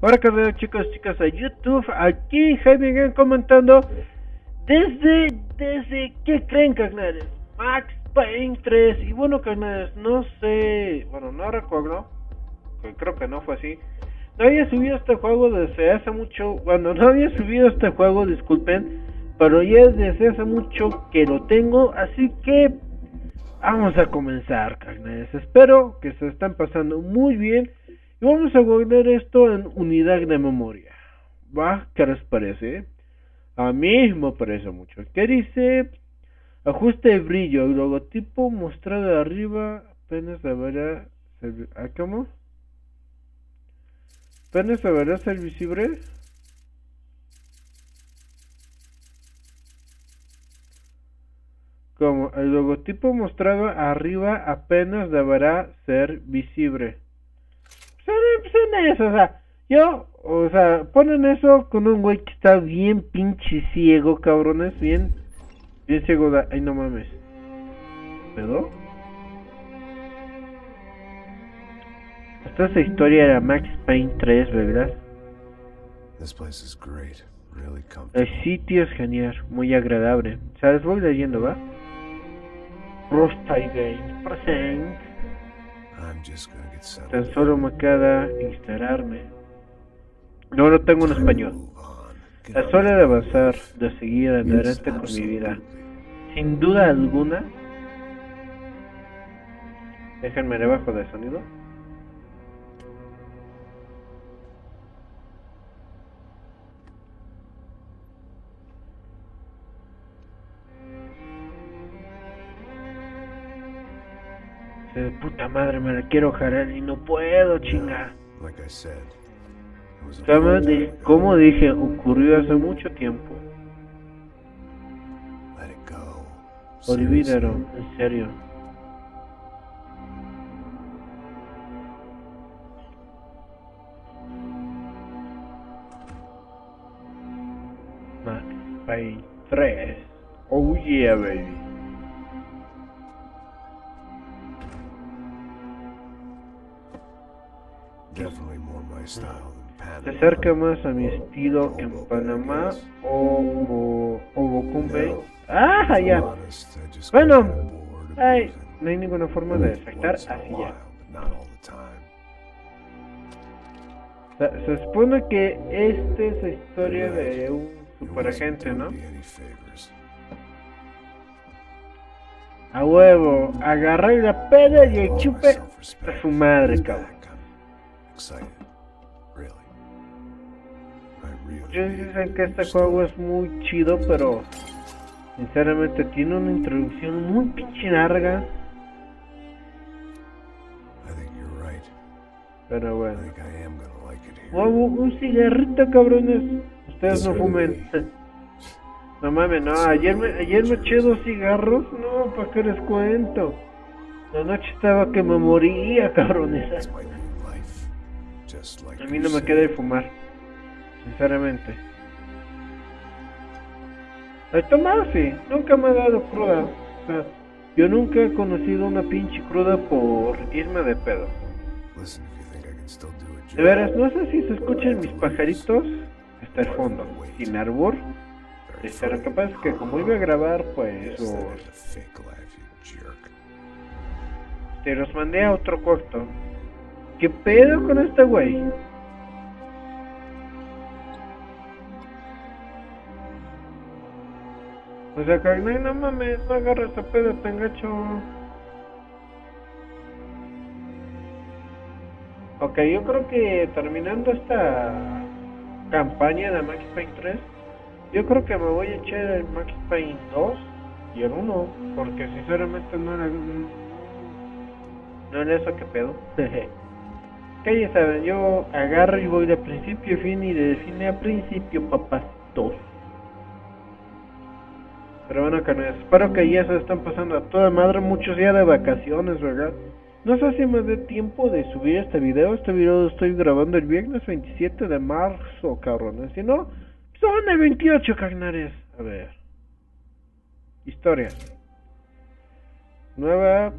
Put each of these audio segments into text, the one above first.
Hola carnales chicos chicas a YouTube, aquí Jaime Gang comentando desde, desde, ¿qué creen carnales? Max Payne 3 y bueno carnales, no sé, bueno no recuerdo, creo que no fue así, no había subido este juego desde hace mucho, bueno no había subido este juego, disculpen, pero ya desde hace mucho que lo tengo, así que vamos a comenzar carnales, espero que se están pasando muy bien y vamos a guardar esto en unidad de memoria. ¿Va? ¿Qué les parece? A mí me parece mucho. ¿Qué dice? Ajuste de brillo. El logotipo mostrado arriba apenas deberá ser... ¿Ah, cómo? ¿Apenas deberá ser visible? Como el logotipo mostrado arriba apenas deberá ser visible en eso, o sea, yo, o sea, ponen eso con un güey que está bien pinche ciego, cabrones, bien, bien ciego, de, ay no mames. ¿Pedo? Esta es la historia de Max Payne 3, ¿verdad? El sitio es genial, muy agradable. O sea, les voy leyendo, ¿va? Rostay Game present. Tan solo me queda instalarme. No lo tengo en español. Es hora de avanzar, de seguir adelante con mi vida. Sin duda alguna. Déjenme debajo del sonido. De puta madre, me la quiero jalar y no puedo, chinga. Como dije, ocurrió hace mucho tiempo. Olvídalo, en serio. Max Payne 3. Oh yeah, baby. Se acerca más a mi estilo en Panamá o, o, Ah, ya. Bueno, ay, no hay ninguna forma de desactar así ya. Se, supone que esta es la historia de un superagente, ¿no? A huevo, agarré la peda y el chupe a su madre, cabrón. Ellos dicen que este juego es muy chido, pero sinceramente tiene una introducción muy pinche larga. Pero bueno. Wow, un cigarrito, cabrones. Ustedes no fumen. no mames, no. Ayer me, ayer me eché dos cigarros. No, ¿para qué les cuento? La noche estaba que me moría, cabrones. A mí no me queda de fumar sinceramente. He tomado sí, nunca me ha dado cruda. yo nunca he conocido una pinche cruda por irme de pedo. De veras, no sé si se escuchan mis pajaritos hasta el fondo, sin árbol. Este, lo que como iba a grabar, pues los... Te los mandé a otro corto. ¿Qué pedo con este güey? O sea, carnal, no mames, no agarra esa pedo tan gacho. Ok, yo creo que terminando esta campaña de Max Payne 3, yo creo que me voy a echar el Max Payne 2 y el 1, porque sinceramente no era. No era eso que pedo. que ya saben, yo agarro y voy de principio a fin y de fin a principio, papás, dos. Pero bueno, canales, espero que ya se están pasando a toda madre, muchos días de vacaciones, ¿verdad? No sé si me dé tiempo de subir este video. Este video lo estoy grabando el viernes 27 de marzo, cabrones. Si no, son el 28, carnales. A ver. Historia. Nueva.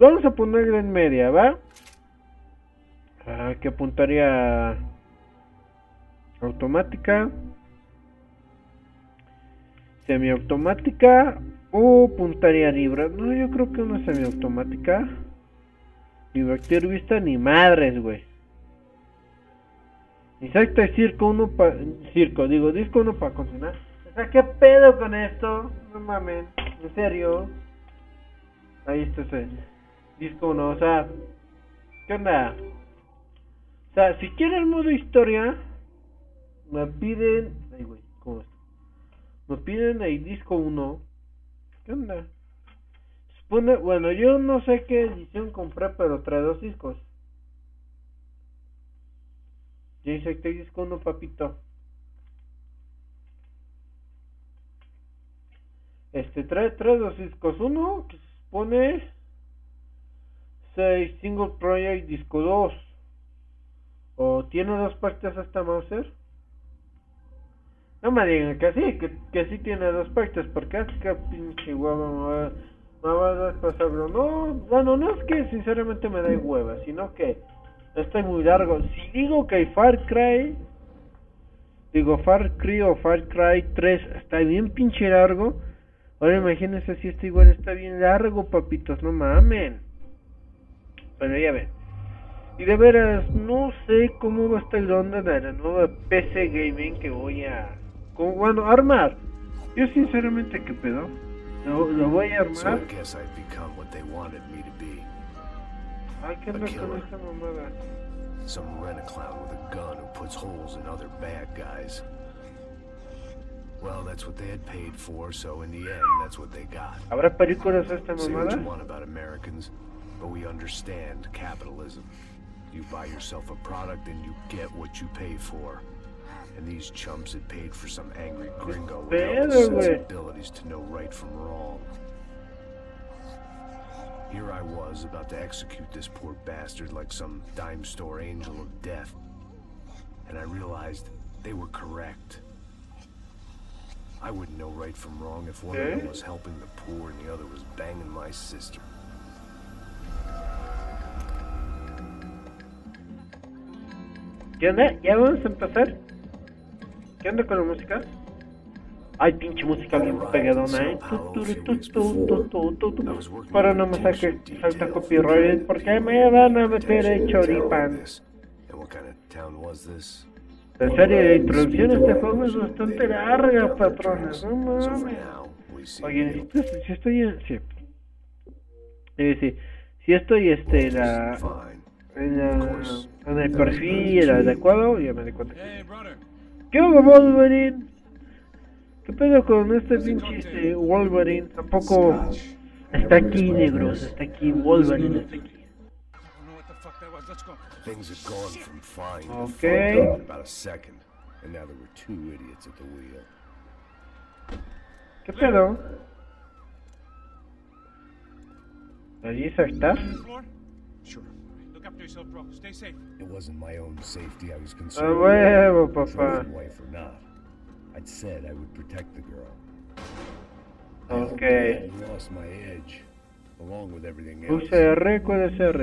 Vamos a ponerla en media, ¿va? Ah, que apuntaría automática, semiautomática o puntaría libra. No, yo creo que una semiautomática. Ni Bacteria Vista ni madres, güey. Exacto, circo uno para. Circo, digo, disco uno para continuar. O sea, ¿qué pedo con esto? No mames, en serio. Ahí está ese disco uno, o sea, ¿qué onda? O sea, si quieren modo historia, me piden. Ay, güey, Me piden el disco 1. ¿Qué onda? Supone, bueno, yo no sé qué edición compré, pero trae dos discos. Ya dice que disco 1, papito. Este trae, trae dos discos. Uno que se supone 6 Single Project Disco 2. ¿O tiene dos partes hasta Mauser? No me digan que sí, que, que sí tiene dos partes, porque es que pinche hueva me va, a dar pasarlo. No, bueno, no es que sinceramente me da hueva, sino que está muy largo. Si digo que Far Cry, digo Far Cry o Far Cry 3 está bien pinche largo, ahora imagínense si este igual está bien largo, papitos, no mamen. Bueno, ya ven. Y de veras, no sé cómo va a estar la onda de la nueva PC Gaming que voy a ¿Cómo, bueno, armar. Yo sinceramente, ¿qué pedo? Lo, lo voy a armar. So I become what they me to be. Ay, ¿qué onda con esta mamada? Some rent-a-clown with a gun who puts holes in other bad guys. Well, that's what they had paid for, so in the end, that's what they got. ¿Habrá películas esta Say what mamada? you want about Americans, but we understand capitalism. You buy yourself a product and you get what you pay for. And these chumps had paid for some angry gringo without the sensibilities to know right from wrong. Here I was about to execute this poor bastard like some dime store angel of death. And I realized they were correct. I wouldn't know right from wrong if one of them was helping the poor and the other was banging my sister. ¿Qué onda? ¿Ya vamos a empezar? ¿Qué onda con la música? Ay, pinche música bien pegadona, eh. Para no me saque salta copyright porque me van a meter el this? La serie de introducción a este juego es bastante larga, patrones. No mames. Oye, si estoy en... Sí. Eh, sí. Si estoy, este, la... En, la, en el perfil adecuado, ya me di cuenta. ¿Qué hubo, Wolverine? ¿Qué pedo con este pinche este, Wolverine? Tampoco está aquí, negros. Está aquí, Wolverine está aquí. Things had gone from fine to Okay. fucked up in about a second, and now there were two idiots at the wheel. ¿Qué pedo? ¿Allí está? Sure. Look after yourself, bro. Stay safe. It wasn't my own safety I was A concerned huevo, with, papá. wife or not. I'd said I would protect the girl. I Okay. hadn't lost my edge, along with everything else. Puse R, ¿cuál es R?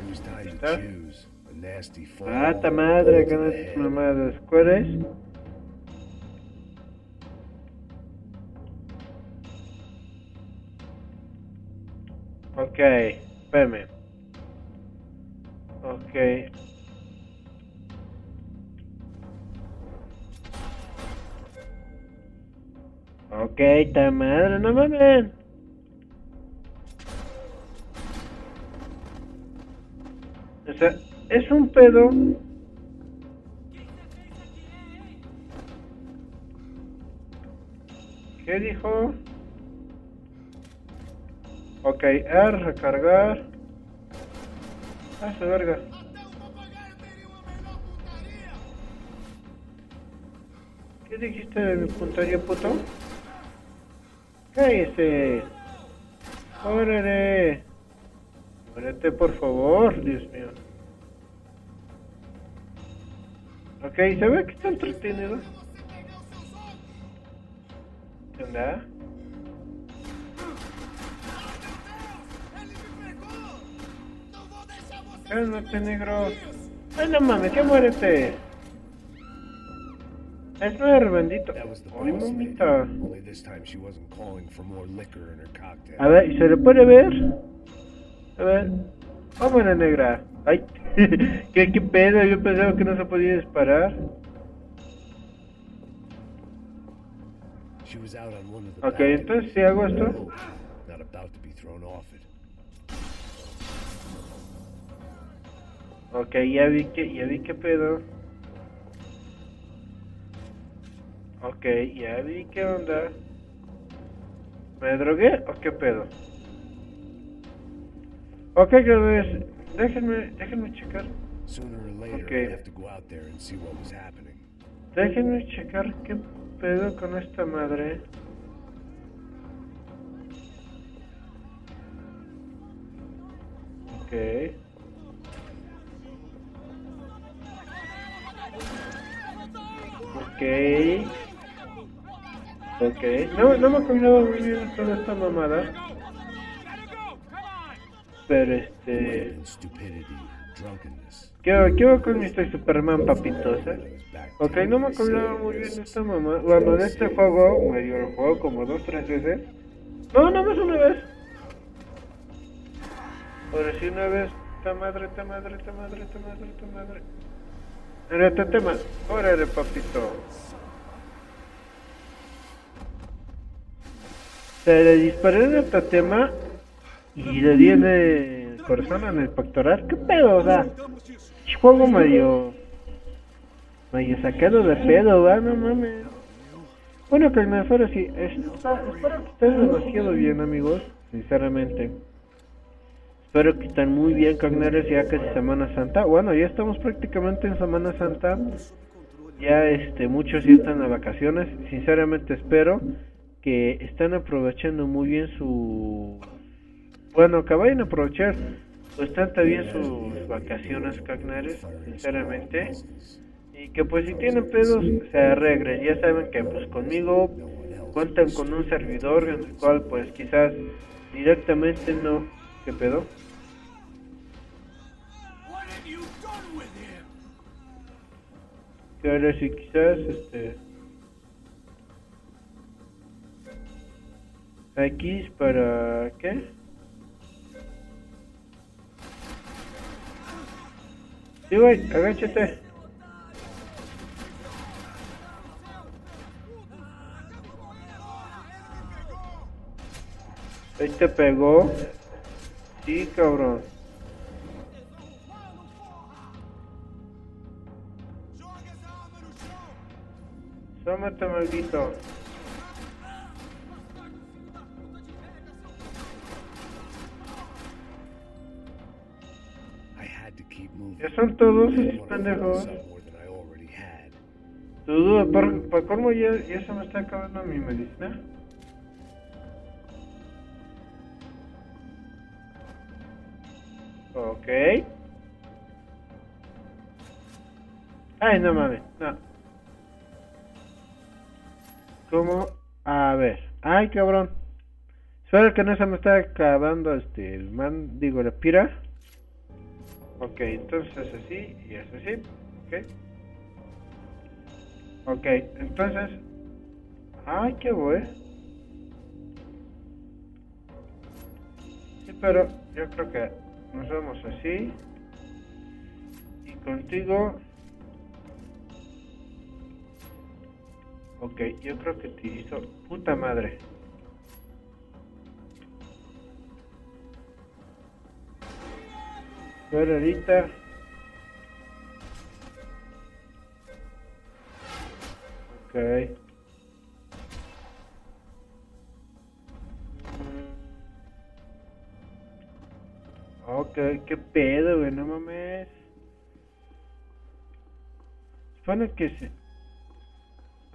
It was time to choose a nasty fall. Ah, ta or a madre, blow que no es mamadas. ¿Cuál es? Ok, espérame. Ok. Ok, ta madre, no mames. O sea, es un pedo. ¿Qué dijo? Ok, R, recargar. Ah, su verga. ¿Qué dijiste de mi puntería, puto? Cállese. Órale. Muérete, por favor, Dios mío. Ok, se ve que está entretenido. ¿Qué onda? Cálmate, negro. Ay, no mames, ya muérete. Es nuevo, bendito. Ay, mamita. A ver, ¿y se le puede ver? A ver. Vámonos, negra. Ay, ¿Qué, qué pedo, yo pensaba que no se podía disparar. Ok, entonces si hago esto. Ok, ya vi que, ya vi qué pedo. Ok, ya vi qué onda. ¿Me drogué o qué pedo? Ok, cabezas, déjenme, déjenme checar. Okay. Déjenme checar qué pedo con esta madre. Ok. Ok. Ok. No, no me acordaba muy bien toda esta mamada. Pero este... ¿Qué, qué va con mi Soy Superman, papitos, eh? Ok, no me acordaba muy bien esta mamá. Bueno, de este juego, medio lo juego como dos, tres veces. No, nada más una vez. Ahora sí una vez. Ta madre, ta madre, ta madre, ta madre, ta madre. Era este tema. Órale, papito. Se le disparé en este tema y le di en el corazón, en el pectoral. ¿Qué pedo, sea? Juego medio medio sacado de pedo, va, no mames. Bueno, que me fuera así. Está, espero que estén demasiado bien, amigos. Sinceramente. Espero que estén muy bien, carnales, ya casi Semana Santa. Bueno, ya estamos prácticamente en Semana Santa. Ya este, muchos ya están de vacaciones. Sinceramente espero que estén aprovechando muy bien su... Bueno, que vayan a aprovechar bastante bien sus vacaciones, carnales, sinceramente. Y que pues si tienen pedos se arreglen. Ya saben que pues conmigo cuentan con un servidor en el cual pues quizás directamente no... ¿Qué pedo? Ahora sí quizás este... X para... ¿Qué? Sí, güey, agáchate. Ahí te pegó. Sí, cabrón. Maldito. I had to keep moving. Ya son todos esos pendejos. duda, por colmo ya, ya se me está acabando mi medicina. Ok. Ay, no mames, no. ¿Cómo? A ver. Ay, cabrón. Espera que no se me está acabando este el man, digo, la pira. Ok, entonces así y así. Ok. Ok, entonces. Ay, qué bueno. Sí, pero yo creo que nos vamos así. Y contigo. Ok, yo creo que te hizo puta madre. Pero ahorita. Ok. Ok, qué pedo, güey, no mames. Supone que si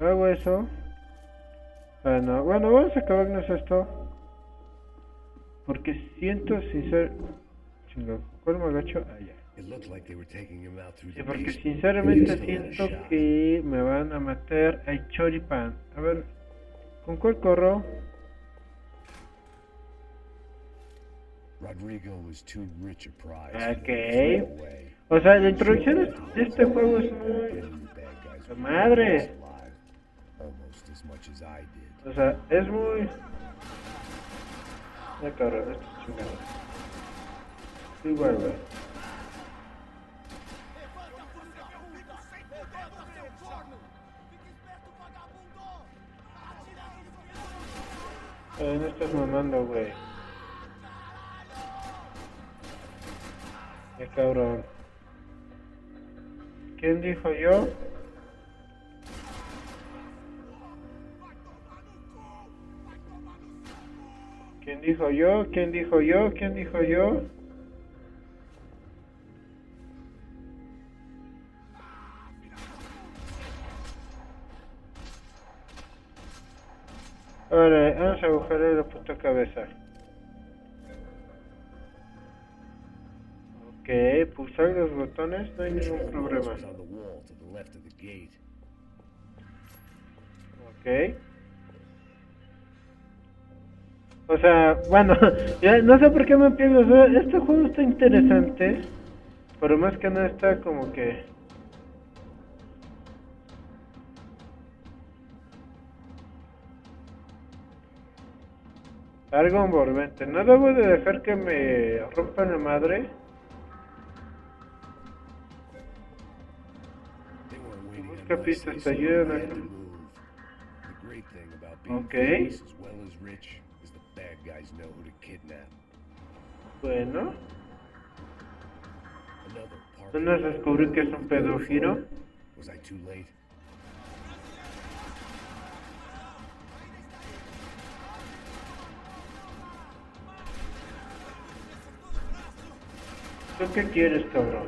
hago eso. Bueno, bueno, vamos a acabarnos esto. Porque siento sincer... Chingo, ¿cuál me agacho? Ah, ya. Sí, porque sinceramente siento que me van a meter el choripan. A ver, ¿con cuál corro? Rodrigo was too rich a prize. Ok. O sea, la introducción de este juego es muy... Many bad guys ¡La were madre! Much as I did. O sea, es muy... Ya cabrón, esto es chingado. Igual, güey. Eh, no estás mamando, güey. Ya cabrón. ¿Quién dijo yo? ¿Quién dijo yo? ¿Quién dijo yo? ¿Quién dijo yo? Ahora, vamos a agujerar la puta cabeza. Ok, pulsar los botones, no hay ningún problema. Was O sea, bueno, ya no sé por qué me pierdo. o sea, este juego está interesante, pero más que nada está como que. Algo envolvente. No debo de dejar que me rompan la madre. Busca pistas, te ayudan a- had bad guys know who to kidnap. Bueno, ¿no nos descubrí que es un pedófilo? Was I too late? ¿Tú qué quieres, cabrón?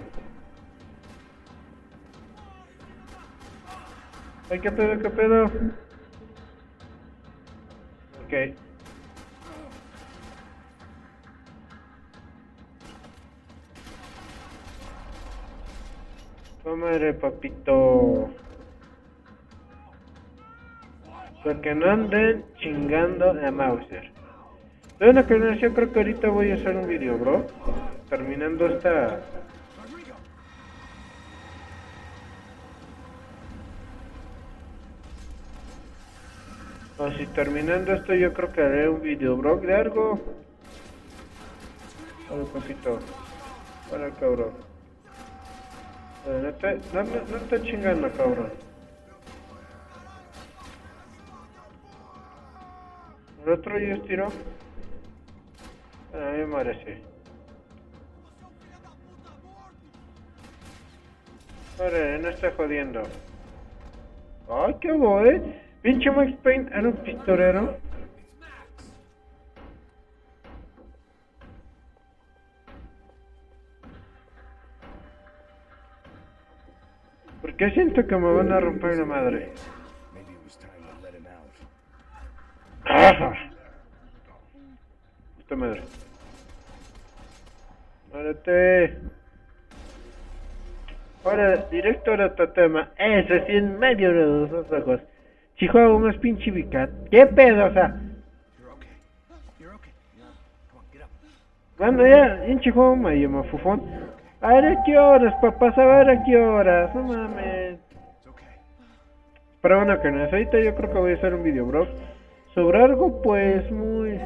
Ay, ¿qué pedo, qué pedo? Ok. Tómale, papito. Para que no anden chingando a Mauser. Bueno, que yo creo que ahorita voy a hacer un video, bro. Terminando esta... O si terminando esto yo creo que haré un video, bro, de algo. Hola, papito. Hola, cabrón. Eh, no, te chingando, cabrón. ¿El otro ya estiró? A mí me parece. Órale, no está jodiendo. Ay, qué boy. Pinche Max Payne era un pistolero. ¿Por qué siento que me van a romper la madre? ¡Ah! Puta madre. Muérete. Ahora, directo a otro tema. Ese sí en medio de los ojos. Chihuahua, más pinche bicat. ¿Qué pedo? O sea, bueno, ya, en Chihuahua, medio mafufón. A ver a qué horas, papá, a ver a qué horas. No mames. Pero bueno, que ahorita yo creo que voy a hacer un video, bro. Sobre algo, pues, muy...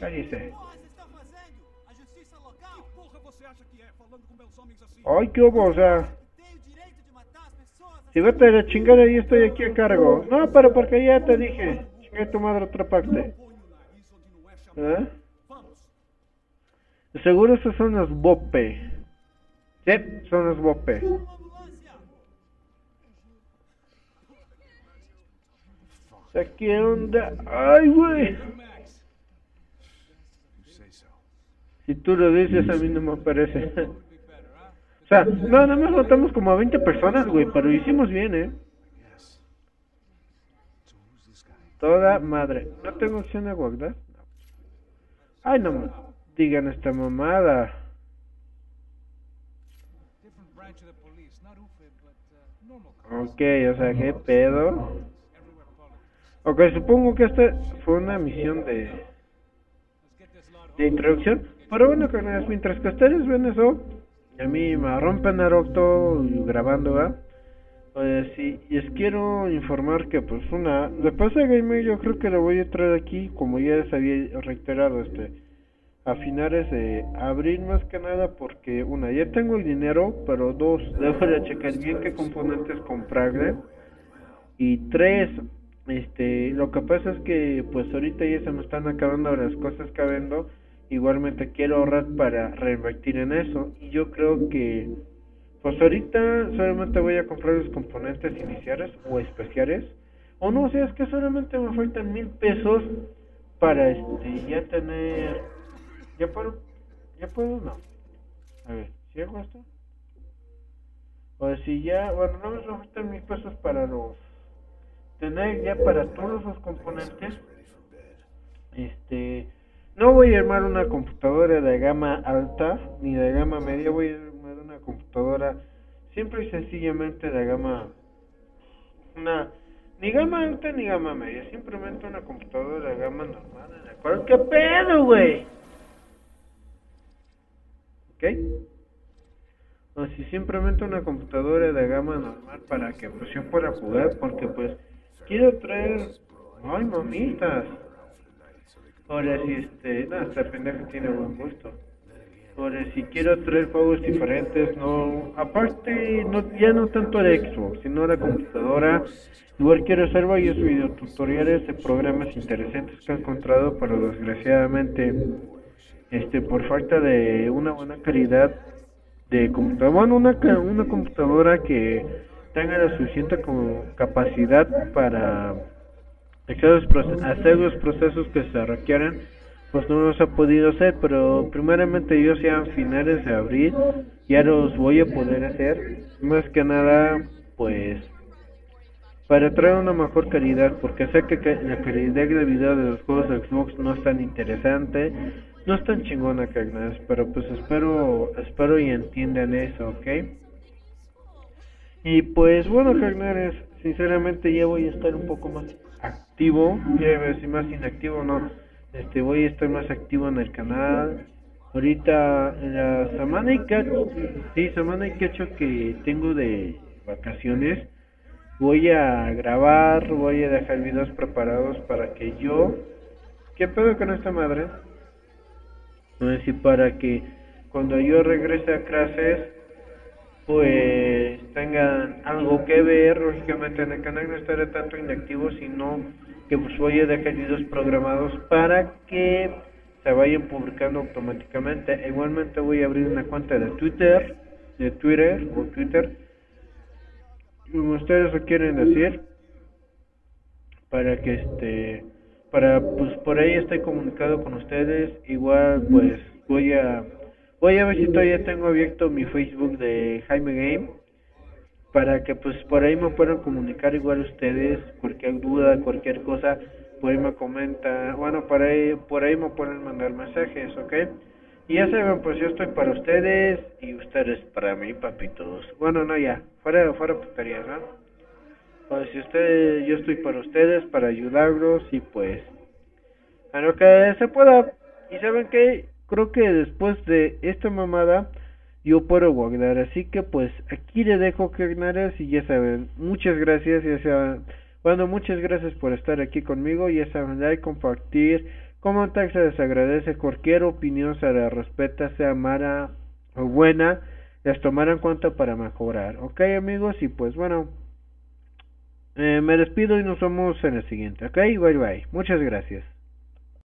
Cállese. Ay, qué hubo, o sea... Si vete a la chingada, yo estoy aquí a cargo. No, pero porque ya te dije. Chinga tu madre otra parte. ¿Eh? Seguro esos son los bope. Sí, son los sea, ¿qué onda? Ay, güey. Si tú lo dices, a mí no me parece. O sea, no, nada más matamos como a 20 personas, güey, pero hicimos bien, ¿eh? Toda madre. ¿No tengo opción de guardar? Ay, no digan esta mamada. Ok, o sea, ¿qué pedo? Ok, supongo que esta fue una misión de... De introducción. Pero bueno, carnales, mientras que ustedes ven eso, a mí me rompen Naruto grabando, ¿verdad? Pues sí, y les quiero informar que pues una, después de Gamer yo creo que lo voy a traer aquí, como ya les había reiterado, este, a finales de abril más que nada porque una, ya tengo el dinero, pero dos, debo de checar bien qué componentes comprarle. Y tres, este, lo que pasa es que pues ahorita ya se me están acabando las cosas que igualmente quiero ahorrar para reinvertir en eso. Y yo creo que pues ahorita solamente voy a comprar los componentes iniciales o especiales. O no, o sea, es que solamente me faltan mil pesos para este ya tener. ¿Ya puedo? ¿Ya puedo? No. A ver, ¿si hago esto? O si ya, bueno, no me faltan mil pesos para los. Tener ya para todos los componentes. Este. No voy a armar una computadora de gama alta ni de gama media, voy a computadora simple y sencillamente de gama una ni gama alta ni gama media, simplemente una computadora de gama normal qué pedo, güey. ¿Ok? O si simplemente una computadora de gama normal para que pues yo pueda jugar porque pues quiero traer ay mamitas. Ahora si este, no, esta pendeja tiene buen gusto si quiero traer juegos diferentes, no, aparte, no, ya no tanto de Xbox, sino la computadora. Igual quiero hacer varios videotutoriales de programas interesantes que he encontrado, pero desgraciadamente, este, por falta de una buena calidad de computadora, bueno, una, una computadora que tenga la suficiente capacidad para hacer los procesos que se requieren pues no los ha podido hacer, pero primeramente yo sean finales de abril ya los voy a poder hacer, más que nada pues para traer una mejor calidad, porque sé que la calidad de video de los juegos de Xbox no es tan interesante, no es tan chingona carnales, pero pues espero, espero y entiendan eso, ¿ok? Y pues bueno carnales, sinceramente ya voy a estar un poco más activo, ya si más inactivo no este, voy a estar más activo en el canal. Ahorita en la semana y cacho, sí, semana y cacho que tengo de vacaciones, voy a grabar, voy a dejar videos preparados para que yo, ¿qué pedo con esta madre? No decir para que cuando yo regrese a clases, pues tengan algo que ver, lógicamente en el canal no estaré tanto inactivo, sino que pues voy a dejar videos programados para que se vayan publicando automáticamente. Igualmente voy a abrir una cuenta de Twitter, de Twitter o Twitter, como ustedes lo quieren decir, para que este, para pues por ahí esté comunicado con ustedes. Igual pues voy a voy a ver si todavía tengo abierto mi Facebook de Jaime Game para que pues por ahí me puedan comunicar igual ustedes cualquier duda, cualquier cosa, por ahí me comenta, bueno, por ahí, por ahí me pueden mandar mensajes, ¿ok? Y ya saben, pues yo estoy para ustedes y ustedes para mí, papitos. Bueno, no, ya, fuera, fuera putarías, ¿no? Pues si ustedes, yo estoy para ustedes, para ayudarlos y pues, a lo que se pueda. Y saben que, creo que después de esta mamada, yo puedo guardar. Así que pues aquí le dejo carnales y ya saben, muchas gracias, ya saben, bueno, muchas gracias por estar aquí conmigo, ya saben, like, compartir, comentar, se les agradece, cualquier opinión se les respeta, sea mala o buena, les tomarán cuenta para mejorar, ok amigos, y pues bueno, eh, me despido y nos vemos en el siguiente, ok, bye bye, muchas gracias.